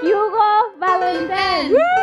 Hugo Valentin.